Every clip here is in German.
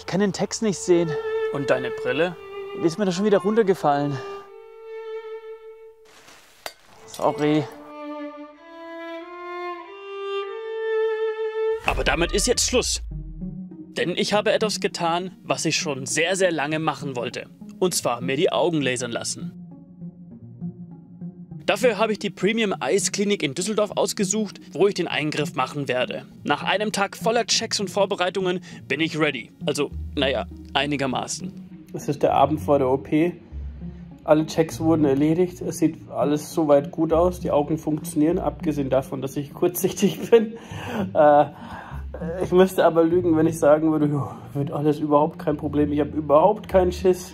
Ich kann den Text nicht sehen. Und deine Brille? Die ist mir da schon wieder runtergefallen. Sorry. Aber damit ist jetzt Schluss. Denn ich habe etwas getan, was ich schon sehr, sehr lange machen wollte. Und zwar mir die Augen lasern lassen. Dafür habe ich die Premium Eyes Klinik in Düsseldorf ausgesucht, wo ich den Eingriff machen werde. Nach einem Tag voller Checks und Vorbereitungen bin ich ready. Also, naja, einigermaßen. Es ist der Abend vor der OP. Alle Checks wurden erledigt. Es sieht alles soweit gut aus. Die Augen funktionieren, abgesehen davon, dass ich kurzsichtig bin. Äh, ich müsste aber lügen, wenn ich sagen würde, wird alles überhaupt kein Problem. Ich habe überhaupt keinen Schiss.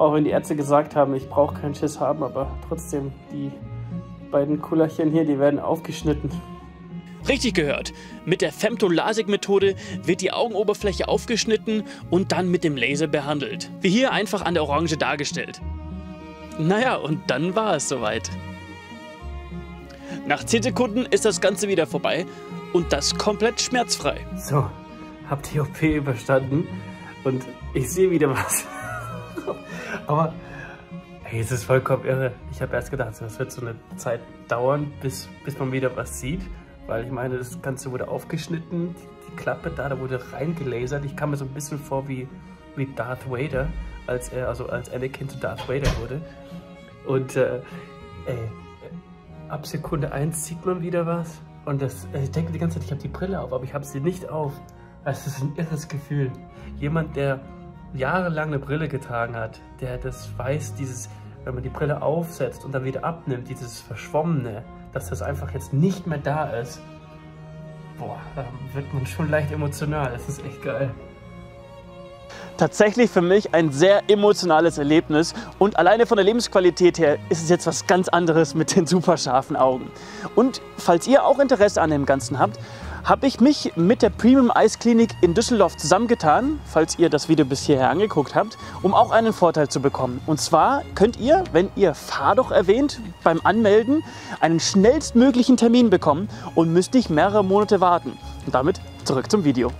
Auch wenn die Ärzte gesagt haben, ich brauche keinen Schiss haben, aber trotzdem, die beiden Kullerchen hier, die werden aufgeschnitten. Richtig gehört. Mit der Femtolasik-Methode wird die Augenoberfläche aufgeschnitten und dann mit dem Laser behandelt. Wie hier einfach an der Orange dargestellt. Naja, und dann war es soweit. Nach 10 Sekunden ist das Ganze wieder vorbei und das komplett schmerzfrei. So, hab die OP überstanden und ich sehe wieder was. Aber hey, es ist vollkommen irre. Ich habe erst gedacht, das wird so eine Zeit dauern, bis, bis man wieder was sieht. Weil ich meine, das Ganze wurde aufgeschnitten, die, die Klappe da, da wurde reingelasert. Ich kam mir so ein bisschen vor wie, wie Darth Vader, als er, also als Anakin zu Darth Vader wurde. Und äh, ey, ab Sekunde 1 sieht man wieder was. Und das, ich denke die ganze Zeit, ich habe die Brille auf, aber ich habe sie nicht auf. Das ist ein irres Gefühl. Jemand, der jahrelang eine Brille getragen hat, der das weiß, dieses, wenn man die Brille aufsetzt und dann wieder abnimmt, dieses Verschwommene, dass das einfach jetzt nicht mehr da ist. Boah, da wird man schon leicht emotional. Das ist echt geil tatsächlich für mich ein sehr emotionales Erlebnis und alleine von der Lebensqualität her ist es jetzt was ganz anderes mit den super scharfen Augen. Und falls ihr auch Interesse an dem Ganzen habt, habe ich mich mit der Premium Eyes Klinik in Düsseldorf zusammengetan, falls ihr das Video bis hierher angeguckt habt, um auch einen Vorteil zu bekommen. Und zwar könnt ihr, wenn ihr Fahrdoch erwähnt, beim Anmelden einen schnellstmöglichen Termin bekommen und müsst nicht mehrere Monate warten. Und damit zurück zum Video.